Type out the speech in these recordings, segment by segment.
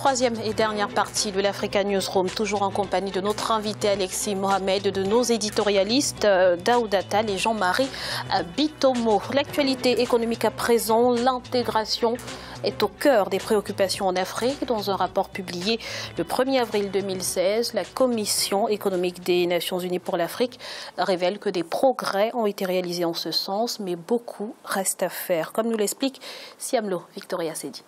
troisième et dernière partie de l'Africa Newsroom, toujours en compagnie de notre invité Alexis Mohamed, de nos éditorialistes euh, Daouda et Jean-Marie Bitomo. L'actualité économique à présent, l'intégration est au cœur des préoccupations en Afrique. Dans un rapport publié le 1er avril 2016, la Commission économique des Nations Unies pour l'Afrique révèle que des progrès ont été réalisés en ce sens, mais beaucoup reste à faire, comme nous l'explique Siamlo Victoria Sedi.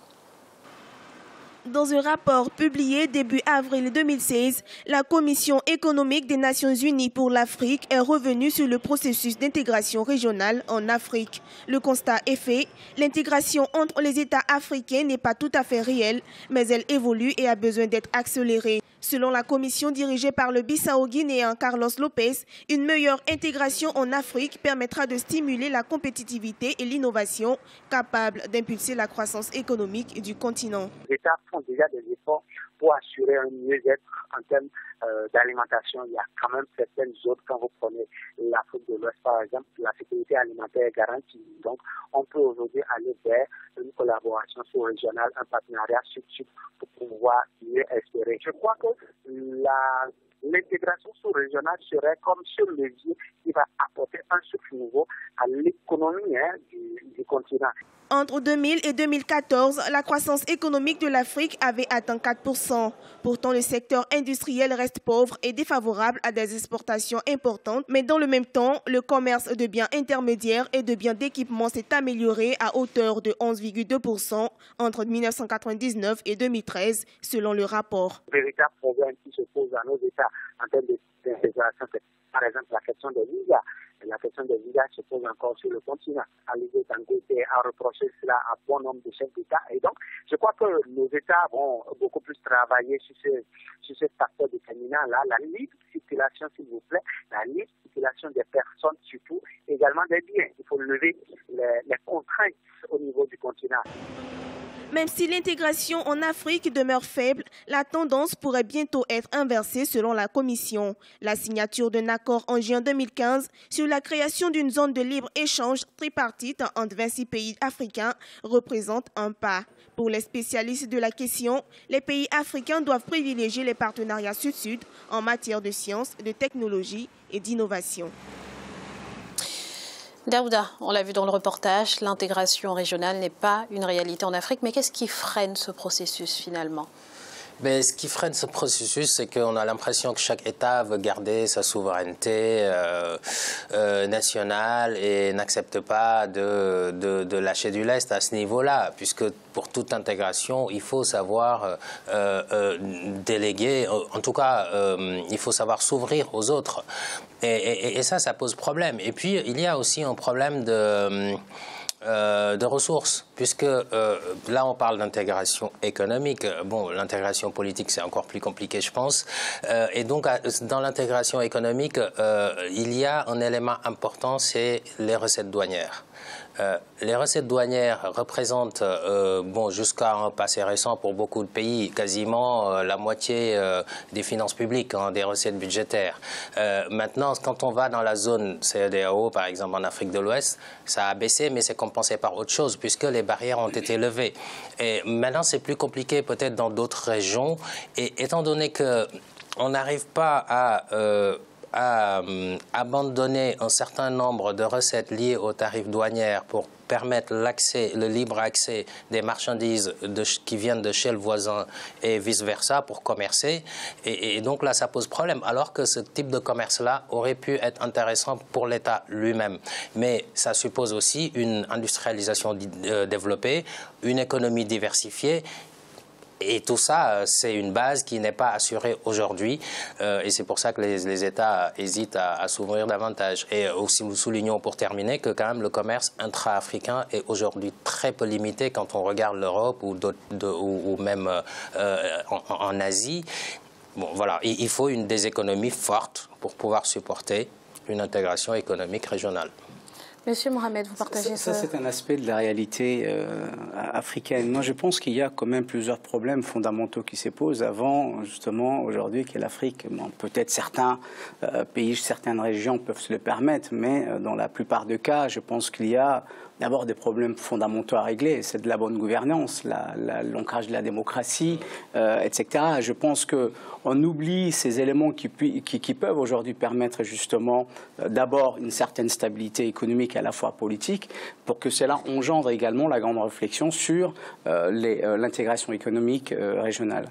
Dans un rapport publié début avril 2016, la Commission économique des Nations Unies pour l'Afrique est revenue sur le processus d'intégration régionale en Afrique. Le constat est fait, l'intégration entre les États africains n'est pas tout à fait réelle, mais elle évolue et a besoin d'être accélérée. Selon la commission dirigée par le Bissau-Guinéen Carlos Lopez, une meilleure intégration en Afrique permettra de stimuler la compétitivité et l'innovation, capable d'impulser la croissance économique du continent. Pour assurer un mieux-être en termes euh, d'alimentation. Il y a quand même certaines autres, quand vous prenez l'Afrique de l'Ouest par exemple, la sécurité alimentaire est garantie. Donc, on peut aujourd'hui aller vers une collaboration sous-régionale, un partenariat sud-sud pour pouvoir mieux espérer. Je crois que l'intégration sous-régionale serait comme ce levier qui va apporter un souffle nouveau à l'économie hein, du continent. Entre 2000 et 2014, la croissance économique de l'Afrique avait atteint 4%. Pourtant, le secteur industriel reste pauvre et défavorable à des exportations importantes. Mais dans le même temps, le commerce de biens intermédiaires et de biens d'équipement s'est amélioré à hauteur de 11,2% entre 1999 et 2013, selon le rapport. Le véritable problème qui se pose à nos États en termes d'intégration, par exemple la question des visas la question des se pose encore sur le continent. Alizé Dangote a reproché cela à bon nombre de chefs d'État. Et donc, je crois que nos États vont beaucoup plus travailler sur ce, sur ce facteur déterminant-là, la libre circulation, s'il vous plaît, la libre circulation des personnes surtout, également des biens. Il faut lever les contraintes au niveau du continent. Même si l'intégration en Afrique demeure faible, la tendance pourrait bientôt être inversée selon la Commission. La signature d'un accord en juin 2015 sur la création d'une zone de libre-échange tripartite entre 26 pays africains représente un pas. Pour les spécialistes de la question, les pays africains doivent privilégier les partenariats sud-sud en matière de sciences, de technologie et d'innovation. Daouda, on l'a vu dans le reportage, l'intégration régionale n'est pas une réalité en Afrique, mais qu'est-ce qui freine ce processus finalement? Mais ce qui freine ce processus, c'est qu'on a l'impression que chaque État veut garder sa souveraineté euh, euh, nationale et n'accepte pas de, de, lâcher du lest à ce niveau-là, puisque pour toute intégration, il faut savoir euh, déléguer, en tout cas, il faut savoir s'ouvrir aux autres. Et, et, ça, ça pose problème. Et puis, il y a aussi un problème de... Euh, de ressources, puisque euh, là on parle d'intégration économique. Bon, l'intégration politique c'est encore plus compliqué, je pense. Euh, et donc dans l'intégration économique, il y a un élément important, c'est les recettes douanières. Euh, les recettes douanières représentent, euh, bon, jusqu'à un passé récent pour beaucoup de pays, quasiment euh, la moitié des finances publiques, hein, des recettes budgétaires. maintenant, quand on va dans la zone CEDAO, par exemple en Afrique de l'Ouest, ça a baissé, mais c'est compensé par autre chose, puisque les barrières ont été levées. Et maintenant, c'est plus compliqué peut-être dans d'autres régions. Et étant donné que on n'arrive pas à à euh, abandonner un certain nombre de recettes liées aux tarifs douanières pour permettre l'accès, le libre accès des marchandises qui viennent de chez le voisin et vice-versa pour commercer. Et, donc là, ça pose problème. Alors que ce type de commerce-là aurait pu être intéressant pour l'État lui-même. Mais ça suppose aussi une industrialisation euh, développée, une économie diversifiée et tout ça, euh, c'est une base qui n'est pas assurée aujourd'hui. Euh, et c'est pour ça que les, États hésitent à, s'ouvrir davantage. Et aussi, nous soulignons pour terminer que quand même le commerce intra-africain est aujourd'hui très peu limité quand on regarde l'Europe ou, même euh, en, Asie. Bon, voilà, il faut une des économies fortes pour pouvoir supporter une intégration économique régionale. Monsieur Mohamed, vous partagez ça Ça, c'est un aspect de la réalité euh, africaine. Moi, je pense qu'il y a quand même plusieurs problèmes fondamentaux qui se posent avant, justement, aujourd'hui, que l'Afrique, peut-être certains euh, pays, certaines régions peuvent se le permettre, mais euh, dans la plupart des cas, je pense qu'il y a d'abord des problèmes fondamentaux à régler. C'est de la bonne gouvernance, l'ancrage de la démocratie, etc. Je pense qu'on oublie ces éléments qui, qui, qui peuvent aujourd'hui permettre justement d'abord une certaine stabilité économique à la fois politique, pour que cela engendre également la grande réflexion sur euh, euh, l'intégration économique euh, régionale.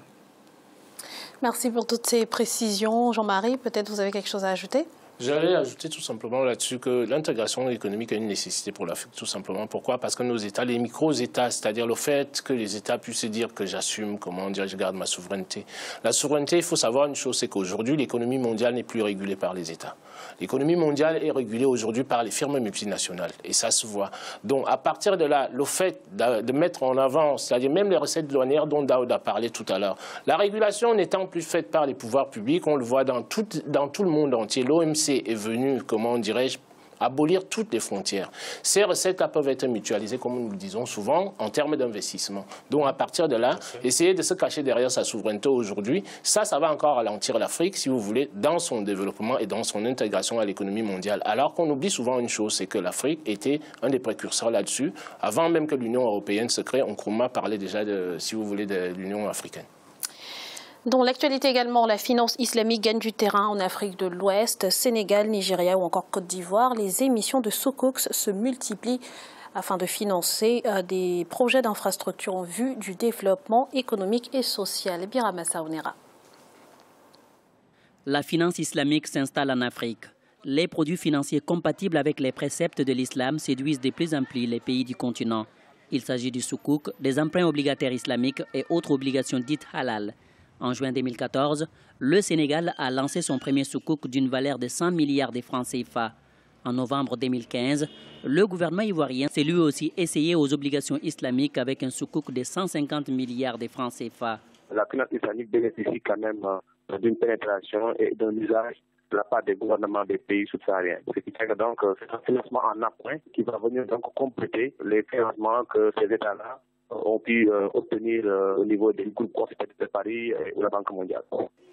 Merci pour toutes ces précisions. Jean-Marie, peut-être vous avez quelque chose à ajouter? J'allais ajouter tout simplement là-dessus que l'intégration économique est une nécessité pour l'Afrique, tout simplement. Pourquoi? Parce que nos États, les micro-États, c'est-à-dire le fait que les États puissent dire que j'assume, comment dire, je garde ma souveraineté. La souveraineté, il faut savoir une chose, c'est qu'aujourd'hui, l'économie mondiale n'est plus régulée par les États. L'économie mondiale est régulée aujourd'hui par les firmes multinationales et ça se voit. Donc à partir de là, le fait de mettre en avant, c'est-à-dire même les recettes douanières dont Daoud a parlé tout à l'heure, la régulation n'étant plus faite par les pouvoirs publics, on le voit dans tout, dans tout le monde entier. L'OMC est venu, comment dirais-je, abolir toutes les frontières. Ces recettes-là peuvent être mutualisées, comme nous le disons souvent, en termes d'investissement. Donc, à partir de là, essayer de se cacher derrière sa souveraineté aujourd'hui, ça, ça va encore ralentir l'Afrique, si vous voulez, dans son développement et dans son intégration à l'économie mondiale. Alors qu'on oublie souvent une chose, c'est que l'Afrique était un des précurseurs là-dessus. Avant même que l'Union européenne se crée, Nkrumah parlait déjà, de, si vous voulez, de l'Union africaine. Dans l'actualité également, la finance islamique gagne du terrain en Afrique de l'Ouest, Sénégal, Nigeria ou encore Côte d'Ivoire. Les émissions de Socox se multiplient afin de financer euh, des projets d'infrastructure en vue du développement économique et social. Birama Saounera. La finance islamique s'installe en Afrique. Les produits financiers compatibles avec les préceptes de l'islam séduisent de plus en plus les pays du continent. Il s'agit du soukouk, des emprunts obligataires islamiques et autres obligations dites halal. En juin 2014, le Sénégal a lancé son premier soukouk d'une valeur de 100 milliards de francs CFA. En novembre 2015, le gouvernement ivoirien s'est lui aussi essayé aux obligations islamiques avec un soukouk de 150 milliards de francs CFA. La finance islamique bénéficie quand même euh, d'une pénétration et d'un usage de la part des gouvernements des pays subsahariens. Ce qui fait que donc c'est un financement en appoint qui va venir donc compléter les financements que ces États-là ont pu euh, obtenir euh, au niveau des groupes de Paris et de la Banque mondiale.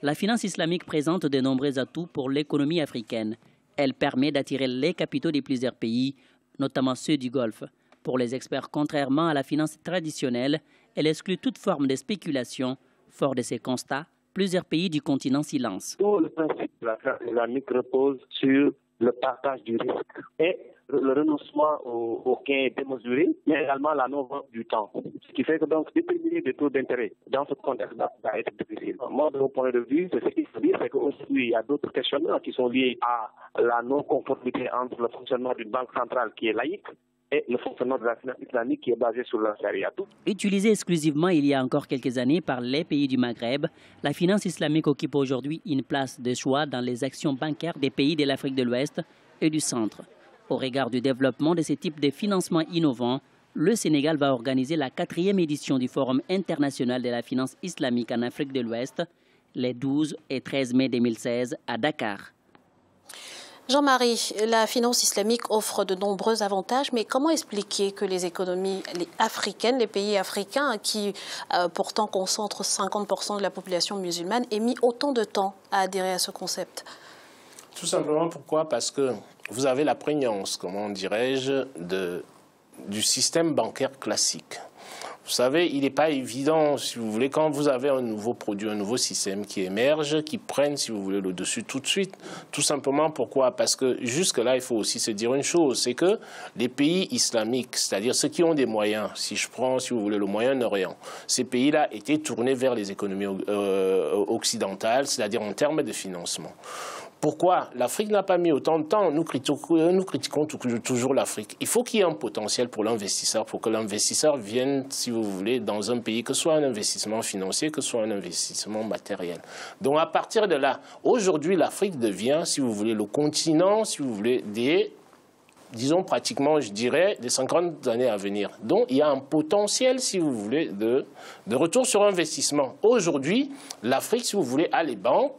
La finance islamique présente de nombreux atouts pour l'économie africaine. Elle permet d'attirer les capitaux de plusieurs pays, notamment ceux du Golfe. Pour les experts, contrairement à la finance traditionnelle, elle exclut toute forme de spéculation. Fort de ces constats, plusieurs pays du continent s'y lancent. Tout le principe de la finance islamique repose sur le partage du risque et le renoncement au, gain démesuré, mais également la non-vente du temps. Ce qui fait que donc déterminer des taux d'intérêt dans ce contexte-là va être difficile. Moi, de mon point de vue, ce qu'il faut dire, c'est qu'aujourd'hui, il y a d'autres questionnements qui sont liés à la non-conformité entre le fonctionnement d'une banque centrale qui est laïque et le fonctionnement de la finance islamique qui est basé sur la tout. Utilisée exclusivement il y a encore quelques années par les pays du Maghreb, la finance islamique occupe aujourd'hui une place de choix dans les actions bancaires des pays de l'Afrique de l'Ouest et du Centre. Au regard du développement de ces types de financements innovants, le Sénégal va organiser la quatrième édition du Forum international de la finance islamique en Afrique de l'Ouest les 12 et 13 mai 2016 à Dakar. Jean-Marie, la finance islamique offre de nombreux avantages, mais comment expliquer que les économies africaines, les pays africains qui euh, pourtant concentrent 50% de la population musulmane, aient mis autant de temps à adhérer à ce concept? Tout simplement pourquoi? Parce que vous avez la prégnance, comment dirais-je, du système bancaire classique. Vous savez, il n'est pas évident, si vous voulez, quand vous avez un nouveau produit, un nouveau système qui émerge, qui prenne, si vous voulez, le dessus tout de suite. Tout simplement pourquoi? Parce que jusque-là, il faut aussi se dire une chose, c'est que les pays islamiques, c'est-à-dire ceux qui ont des moyens, si je prends, si vous voulez, le Moyen-Orient, ces pays-là étaient tournés vers les économies euh, occidentales, c'est-à-dire en termes de financement. Pourquoi l'Afrique n'a pas mis autant de temps nous critiquons, toujours l'Afrique. Il faut qu'il y ait un potentiel pour l'investisseur, pour que l'investisseur vienne, si vous voulez, dans un pays, que ce soit un investissement financier, que ce soit un investissement matériel. Donc à partir de là, aujourd'hui, l'Afrique devient, si vous voulez, le continent, si vous voulez, des disons pratiquement, je dirais, des 50 années à venir. Donc il y a un potentiel, si vous voulez, de, de retour sur investissement. Aujourd'hui, l'Afrique, si vous voulez, a les banques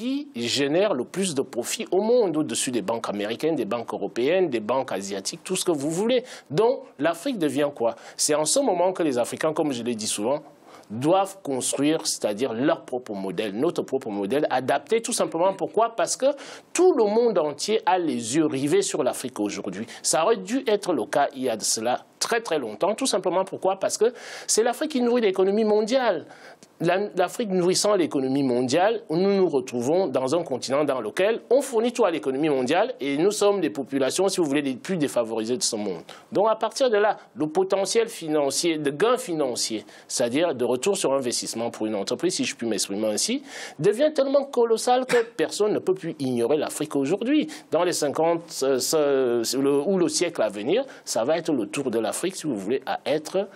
qui génèrent le plus de profits au monde, au-dessus des banques américaines, des banques européennes, des banques asiatiques, tout ce que vous voulez. Donc l'Afrique devient quoi? C'est en ce moment que les Africains, comme je l'ai dit souvent, doivent construire, c'est-à-dire leur propre modèle, notre propre modèle, adapté tout simplement. Pourquoi? Parce que tout le monde entier a les yeux rivés sur l'Afrique aujourd'hui. Ça aurait dû être le cas il y a de cela très très longtemps, tout simplement pourquoi? Parce que c'est l'Afrique qui nourrit l'économie mondiale l'Afrique nourrissant l'économie mondiale, nous nous retrouvons dans un continent dans lequel on fournit tout à l'économie mondiale et nous sommes des populations, si vous voulez, les plus défavorisées de ce monde. Donc à partir de là, le potentiel financier, de gain financier, c'est-à-dire de retour sur investissement pour une entreprise, si je puis m'exprimer ainsi, devient tellement colossal que personne ne peut plus ignorer l'Afrique aujourd'hui. Dans les 50 euh, ou le siècle à venir, ça va être le tour de l'Afrique, si vous voulez, à être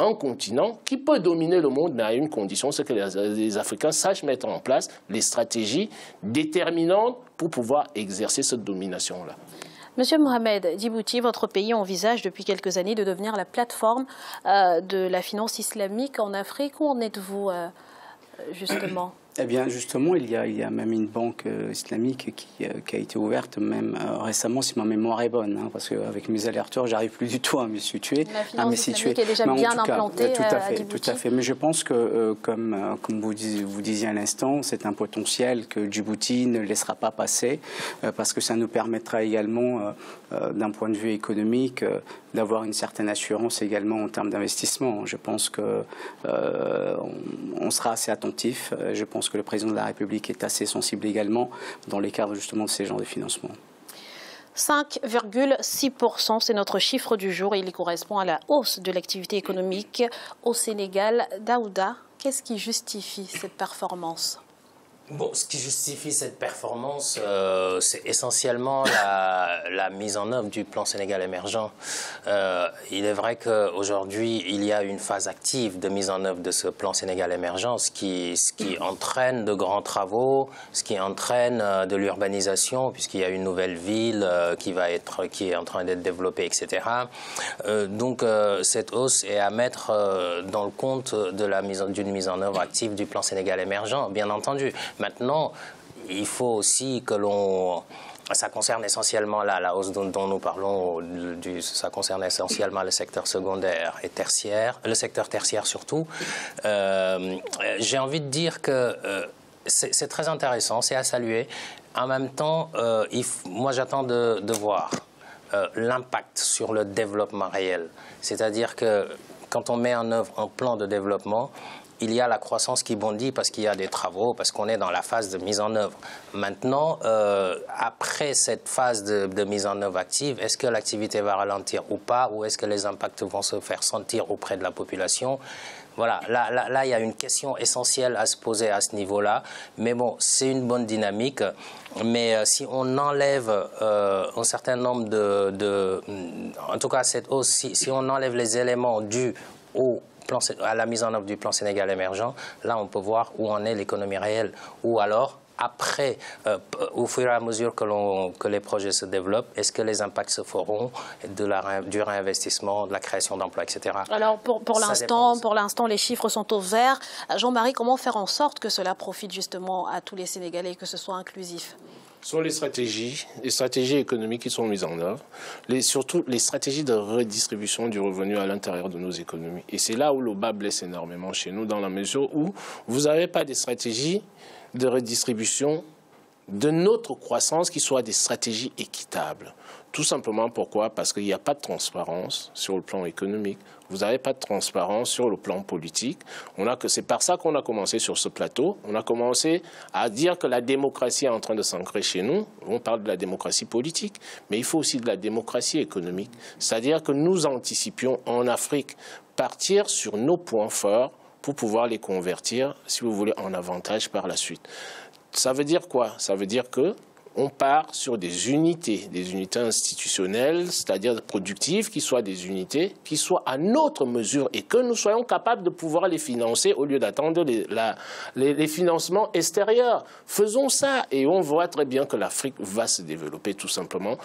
un continent qui peut dominer le monde, mais à une condition, c'est que les, Africains sachent mettre en place les stratégies déterminantes pour pouvoir exercer cette domination-là. Monsieur Mohamed Djibouti, votre pays envisage depuis quelques années de devenir la plateforme euh, de la finance islamique en Afrique. Où en êtes-vous euh, justement? Eh bien, justement, il y a, il y a même une banque euh, islamique qui, euh, qui, a été ouverte même euh, récemment, si ma mémoire est bonne, hein, parce qu'avec mes allers-retours, j'arrive plus du tout à me situer. La à situer. est déjà bien implantée tout à, fait, tout à fait. Mais je pense que, comme, comme vous, disiez, vous disiez à l'instant, c'est un potentiel que Djibouti ne laissera pas passer, parce que ça nous permettra également, d'un point de vue économique, d'avoir une certaine assurance également en termes d'investissement. Je pense que on, sera assez attentif. Je pense que le président de la République est assez sensible également dans les cadres justement de ces genres de financement. 5,6%, c'est notre chiffre du jour et il correspond à la hausse de l'activité économique au Sénégal. Daouda, qu'est-ce qui justifie cette performance? Bon, ce qui justifie cette performance, euh, c'est essentiellement la, mise en œuvre du plan Sénégal émergent. Euh, il est vrai qu'aujourd'hui, il y a une phase active de mise en œuvre de ce plan Sénégal émergent, ce qui, entraîne de grands travaux, ce qui entraîne euh, de l'urbanisation, puisqu'il y a une nouvelle ville qui, est en train d'être développée, etc. donc, cette hausse est à mettre dans le compte d'une mise en œuvre active du plan Sénégal émergent, bien entendu. Maintenant, il faut aussi que l'on ça concerne essentiellement la, hausse dont, nous parlons, ça concerne essentiellement le secteur secondaire et tertiaire, le secteur tertiaire surtout. Euh, j'ai envie de dire que euh, c'est très intéressant, c'est à saluer. En même temps, euh, moi j'attends de, voir l'impact sur le développement réel. C'est-à-dire que quand on met en œuvre un plan de développement, il y a la croissance qui bondit parce qu'il y a des travaux, parce qu'on est dans la phase de mise en œuvre. Maintenant, euh, après cette phase de, mise en œuvre active, est-ce que l'activité va ralentir ou pas, ou est-ce que les impacts vont se faire sentir auprès de la population? Voilà, là, là, il y a une question essentielle à se poser à ce niveau-là. Mais bon, c'est une bonne dynamique. Mais euh, si on enlève euh, un certain nombre de, En tout cas, cette hausse, si on enlève les éléments dus au à la mise en œuvre du plan Sénégal émergent, là on peut voir où en est l'économie réelle. Ou alors, après, euh, au fur et à mesure que, que les projets se développent, est-ce que les impacts se feront de la, du réinvestissement, de la création d'emplois, etc. Alors pour, pour l'instant, pour l'instant, les chiffres sont au vert. Jean-Marie, comment faire en sorte que cela profite justement à tous les Sénégalais, que ce soit inclusif? Sont les stratégies, les stratégies économiques qui sont mises en œuvre, surtout les stratégies de redistribution du revenu à l'intérieur de nos économies. Et c'est là où le bas blesse énormément chez nous, dans la mesure où vous n'avez pas des stratégies de redistribution de notre croissance qui soient des stratégies équitables. Tout simplement pourquoi? Parce qu'il n'y a pas de transparence sur le plan économique. Vous n'avez pas de transparence sur le plan politique. C'est par ça qu'on a commencé sur ce plateau. On a commencé à dire que la démocratie est en train de s'ancrer chez nous. On parle de la démocratie politique, mais il faut aussi de la démocratie économique. C'est-à-dire que nous anticipions en Afrique partir sur nos points forts pour pouvoir les convertir, si vous voulez, en avantage par la suite. Ça veut dire quoi? Ça veut dire que on part sur des unités, des unités institutionnelles, c'est-à-dire productives, qui soient des unités, qui soient à notre mesure et que nous soyons capables de pouvoir les financer au lieu d'attendre les, financements extérieurs. Faisons ça et on voit très bien que l'Afrique va se développer tout simplement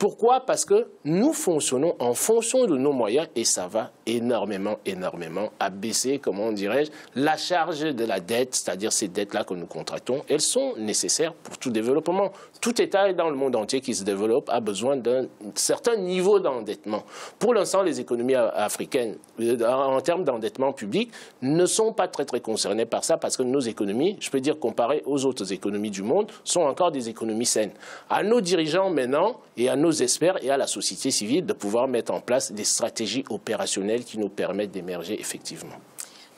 Pourquoi? Parce que nous fonctionnons en fonction de nos moyens et ça va énormément, énormément abaisser, comment dirais-je, la charge de la dette, c'est-à-dire ces dettes-là que nous contractons. Elles sont nécessaires pour tout développement. Tout État dans le monde entier qui se développe a besoin d'un certain niveau d'endettement. Pour l'instant, les économies africaines, euh, en termes d'endettement public, ne sont pas très, très concernées par ça parce que nos économies, je peux dire comparées aux autres économies du monde, sont encore des économies saines. À nos dirigeants maintenant et à nos experts et à la société civile de pouvoir mettre en place des stratégies opérationnelles qui nous permettent d'émerger effectivement.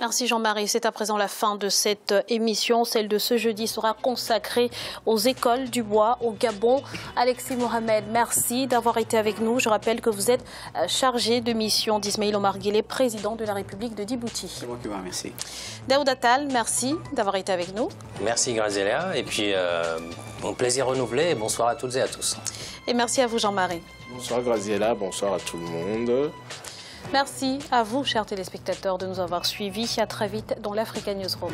Merci Jean-Marie. C'est à présent la fin de cette émission. Celle de ce jeudi sera consacrée aux écoles du bois au Gabon. Alexis Mohamed, merci d'avoir été avec nous. Je rappelle que vous êtes euh, chargé de mission d'Ismaïl Omar Guelleh, président de la République de Djibouti. C'est moi qui vous remercie. Daoud Attal, merci d'avoir été avec nous. Merci Grazélia. Et puis, euh, bon plaisir renouvelé et bonsoir à toutes et à tous. Et merci à vous Jean-Marie. Bonsoir Graziella, bonsoir à tout le monde. Merci à vous, chers téléspectateurs, de nous avoir suivis. À très vite dans l'Africa Newsroom.